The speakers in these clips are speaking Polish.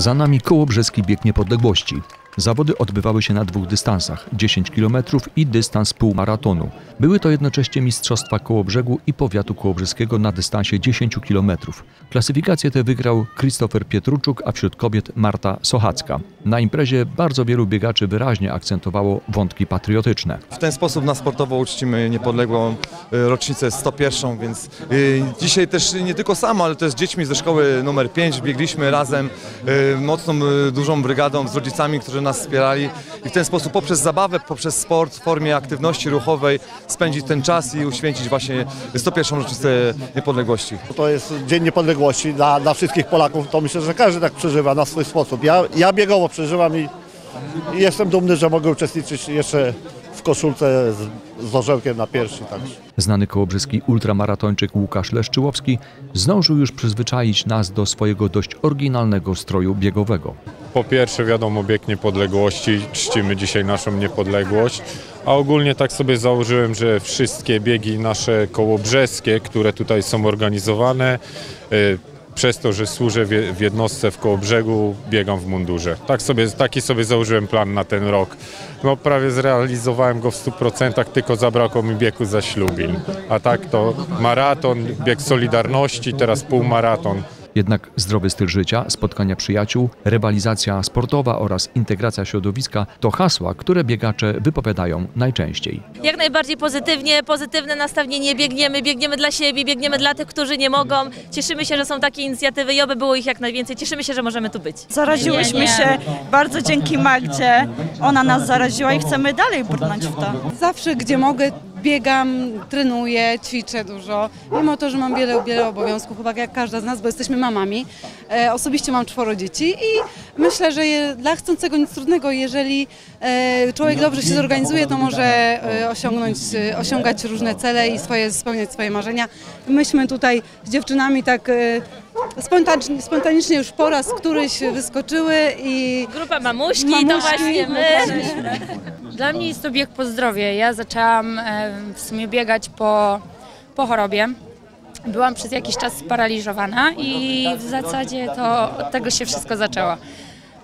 Za nami Kołobrzeski Bieg Niepodległości. Zawody odbywały się na dwóch dystansach 10 km i dystans półmaratonu. Były to jednocześnie Mistrzostwa Kołobrzegu i Powiatu Kołobrzeskiego na dystansie 10 km. Klasyfikację tę wygrał Krzysztofer Pietruczuk, a wśród kobiet Marta Sochacka. Na imprezie bardzo wielu biegaczy wyraźnie akcentowało wątki patriotyczne. W ten sposób na sportowo uczcimy niepodległą y, rocznicę 101, więc y, dzisiaj też nie tylko sam, ale też z dziećmi ze szkoły numer 5 biegliśmy razem y, mocną, dużą brygadą z rodzicami, którzy nas wspierali i w ten sposób poprzez zabawę, poprzez sport w formie aktywności ruchowej spędzić ten czas i uświęcić właśnie 101 rocznicę niepodległości. To jest Dzień Niepodległości dla, dla wszystkich Polaków. To myślę, że każdy tak przeżywa na swój sposób. Ja, ja biegowo przeżywam i, i jestem dumny, że mogę uczestniczyć jeszcze w koszulce z, z orzełkiem na piersi. Także. Znany kołobrzeski ultramaratończyk Łukasz Leszczyłowski zdążył już przyzwyczaić nas do swojego dość oryginalnego stroju biegowego. Po pierwsze, wiadomo, bieg niepodległości, czcimy dzisiaj naszą niepodległość, a ogólnie tak sobie założyłem, że wszystkie biegi nasze kołobrzeskie, które tutaj są organizowane, y, przez to, że służę w jednostce w Kołobrzegu, biegam w mundurze. Tak sobie, taki sobie założyłem plan na ten rok. No prawie zrealizowałem go w 100%, tylko zabrakło mi biegu za Ślubin. A tak to maraton, bieg Solidarności, teraz półmaraton. Jednak zdrowy styl życia, spotkania przyjaciół, rywalizacja sportowa oraz integracja środowiska to hasła, które biegacze wypowiadają najczęściej. jak najbardziej pozytywnie, pozytywne nastawienie, biegniemy, biegniemy dla siebie, biegniemy dla tych, którzy nie mogą. Cieszymy się, że są takie inicjatywy i oby było ich jak najwięcej. Cieszymy się, że możemy tu być. Zaraziłyśmy się bardzo dzięki Magdzie. Ona nas zaraziła i chcemy dalej brnąć w to. Zawsze, gdzie mogę, biegam, trenuję, ćwiczę dużo. Mimo to, że mam wiele, wiele obowiązków, chyba jak każda z nas, bo jesteśmy mamami. E, osobiście mam czworo dzieci i myślę, że je, dla chcącego nic trudnego, jeżeli e, człowiek dobrze się zorganizuje, to może e, osiągnąć, e, osiągać różne cele i swoje, spełniać swoje marzenia. Myśmy tutaj z dziewczynami tak e, spontanicznie, spontanicznie już po raz któryś wyskoczyły i Grupa mamuśki, to Mamuśki. właśnie my. Dla mnie jest to bieg po zdrowie. Ja zaczęłam e, w sumie biegać po, po chorobie. Byłam przez jakiś czas sparaliżowana i w zasadzie to od tego się wszystko zaczęło.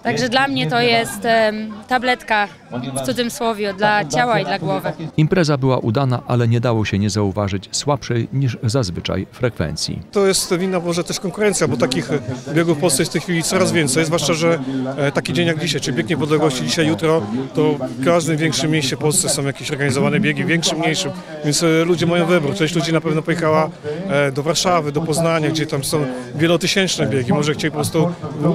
Także dla mnie to jest em, tabletka w cudzym słowie dla ciała i dla głowy. Impreza była udana, ale nie dało się nie zauważyć słabszej niż zazwyczaj frekwencji. To jest wina może też konkurencja, bo takich biegów w Polsce jest w tej chwili coraz więcej, zwłaszcza, że e, taki dzień jak dzisiaj, czy bieg niepodległości dzisiaj, jutro, to w każdym większym mieście w Polsce są jakieś organizowane biegi, większym, mniejszym, więc e, ludzie mają wybór. Część ludzi na pewno pojechała e, do Warszawy, do Poznania, gdzie tam są wielotysięczne biegi, może chcieli po prostu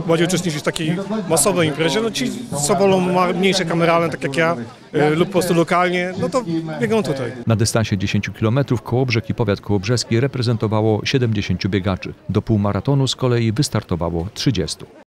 bardziej uczestniczyć w takiej masowej imprezie, no ci, co wolą mniejsze kameralne, tak jak ja, e, lub po prostu lokalnie, no to biegą tutaj. Na dystansie 10 km Kołobrzeg i powiat kołobrzeski reprezentowało 70 biegaczy. Do półmaratonu z kolei wystartowało 30.